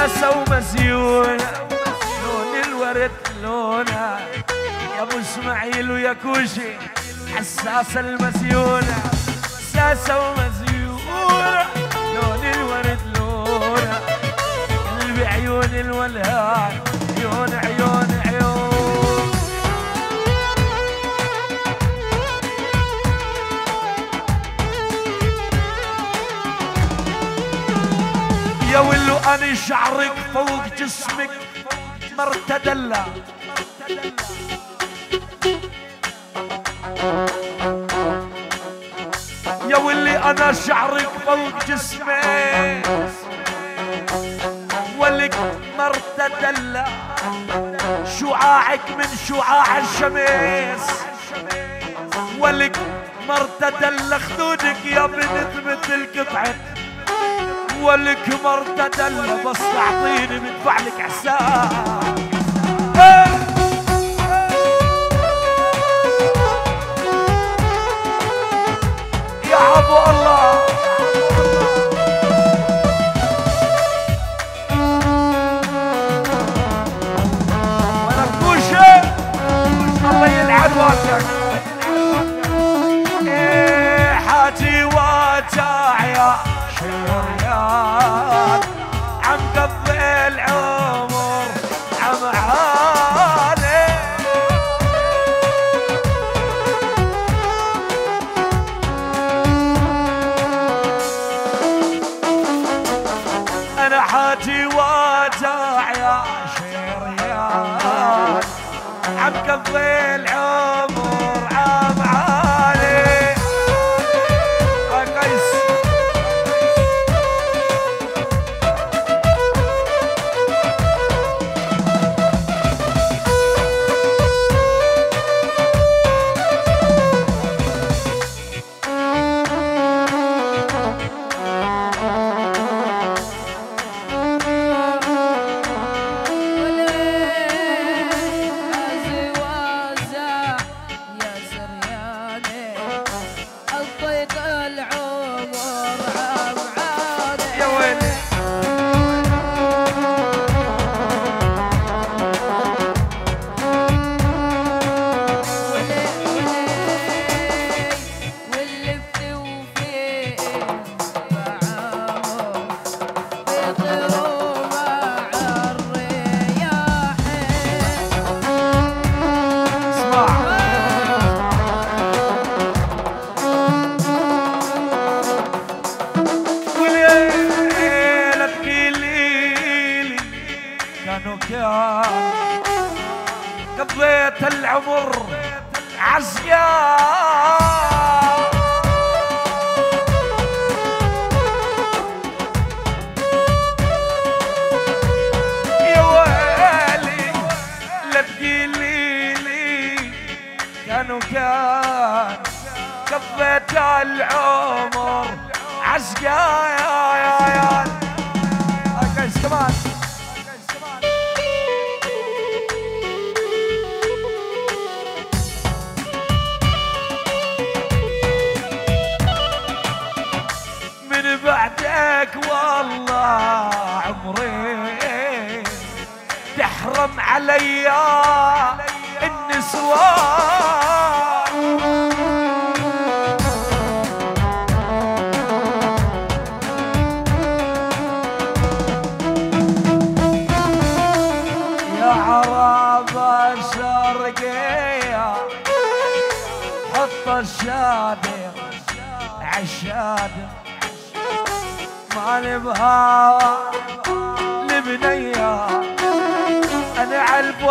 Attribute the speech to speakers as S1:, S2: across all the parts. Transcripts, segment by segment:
S1: ساسة ومزيونة لون الورد لونه يا أبو إسماعيل ويا كوشي حساسة المزيونة ساسة ومزيونة لون الورد لونه اللي بعيون الولهان. عيون عيون عيون. يا ولو أنا شعرك فوق جسمك مرتدلة. يا ولي أنا شعرك فوق جسمك ولك مرتدلة. شعاعك من شعاع الشمس ولك مرتدلة. خدودك يا بنت مثل قطعة ولك مرتدلة بس تعطيني بدفع لك حساب حاجي وجع يا شريان عم قضي قضيت العمر عزيان يا ويلي لا تقيلي لي. كان قضيت العمر عزقا تحرم علي النسوان. يا عرب الشرقية حط الشادر عالشادر مالي بهاوى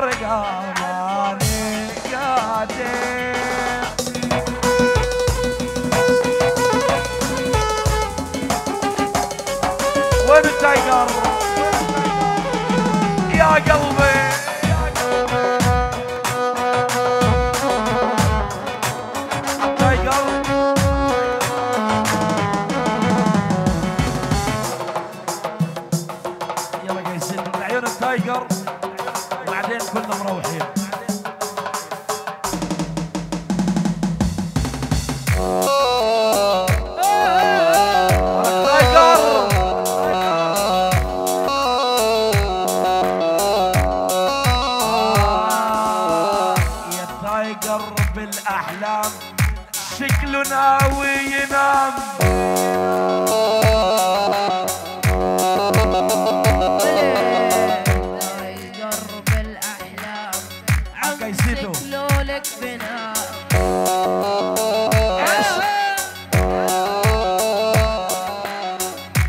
S1: Orga. كله ناوي ينام. قرب الأحلام عمسك لولك بنام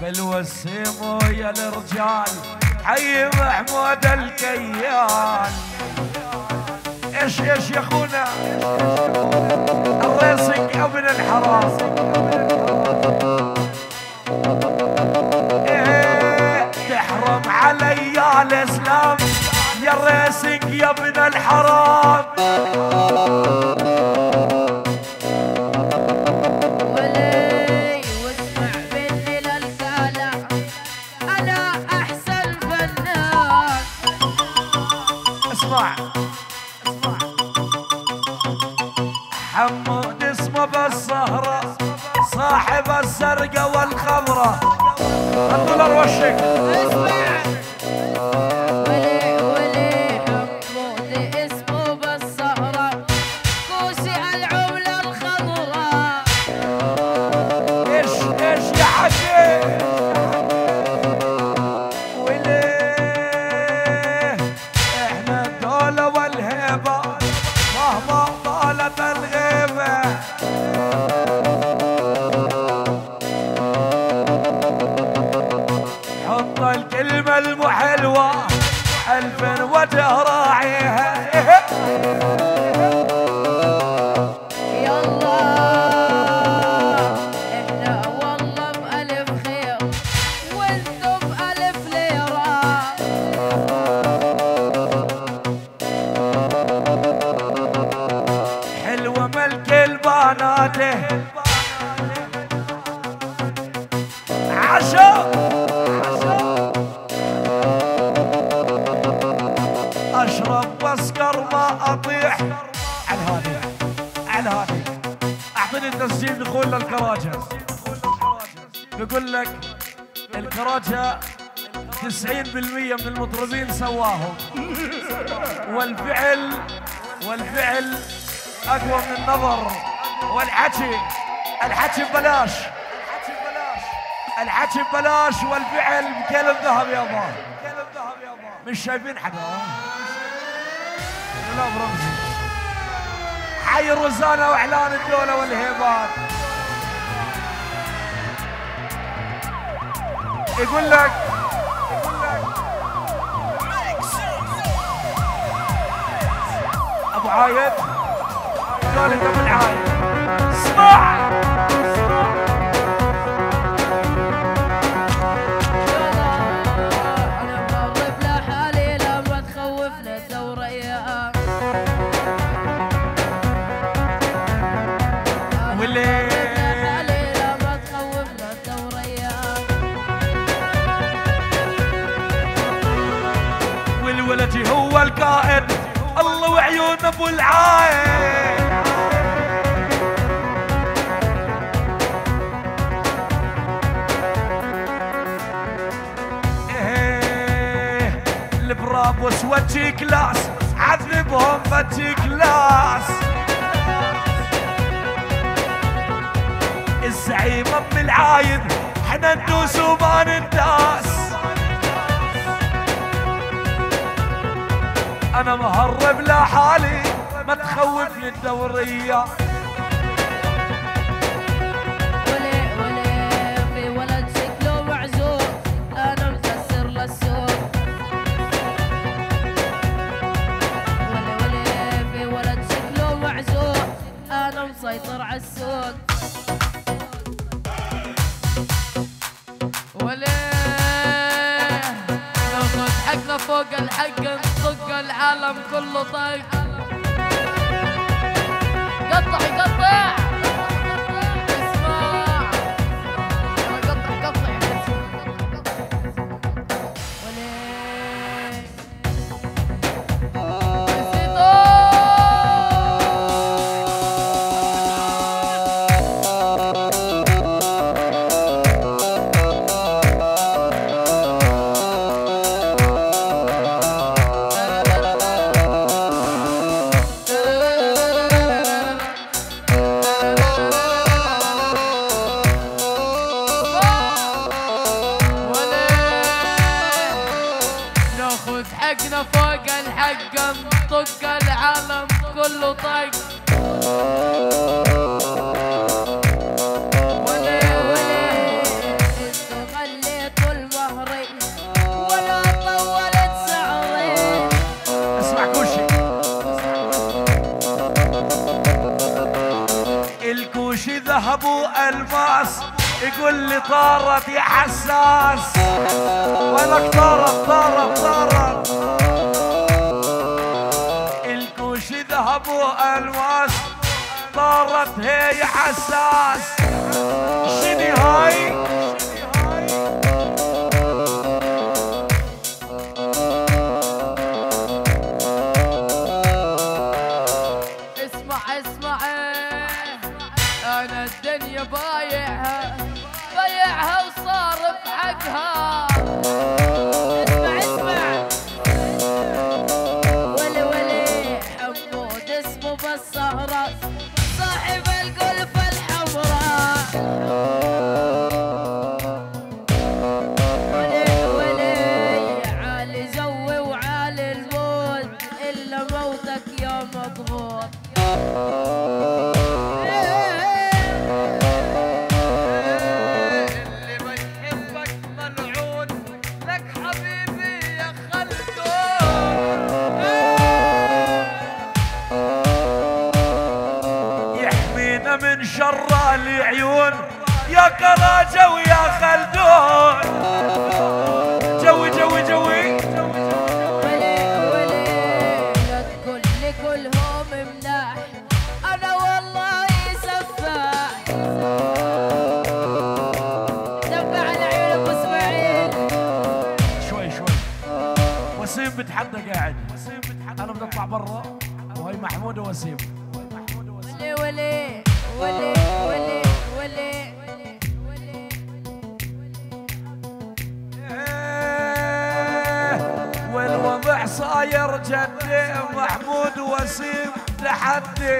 S1: بالوسيمو يا الرجال حي محمود الكيان. إيش إيش يا أخونا؟ الله يصير الريسنج ابن الحرام. إيه تحرم علي الإسلام. يا الريسنج يا ابن الحرام. حط الكلمة المحلوة ألف وجه راعيها. حلوة ملك البناته أطيح. على هذه. على هذه. أعطيني التسجيل دخول للكراجه بيقول لك الكراجة 90% من المطربين سواهم. والفعل والفعل أقوى من النظر. والحكي الحكي ببلاش. الحكي ببلاش والفعل بكلم ذهب يا با مش شايفين حدا. لا برمزي حي الرزانة وإعلان الدولة والهيبات يقول لك أبو عايد. قال انت من عايد. اسمع! القائد الله وعيون أبو العايد. إيه، البرابوس وجي كلاس عذبهم بجي كلاس الزعيم أم العايد إحنا ندوس وما ننداس. أنا مهرب لحالي ما تخوفني
S2: الدورية. كله طق
S1: الماس يقول لي طارت يا حساس. ولك طارت طارت طارت. الكوش ذهب والماس طارت هي حساس. شني هاي
S2: بالسهرة صاحب القلفة
S1: يحمينا من شر العيون. يا كراجة ويا خلدون. جوي جوي جوي.
S2: كلهم ملاح أنا والله على عيون
S1: شوي شوي. وسيم بتحدى قاعد. وسيم أنا بدي اطلع برا وهي محمود ووسيم
S2: ولي ولي.
S1: إيه، صاير جدي محمود وسيم تحدي